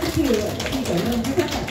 Khi trở.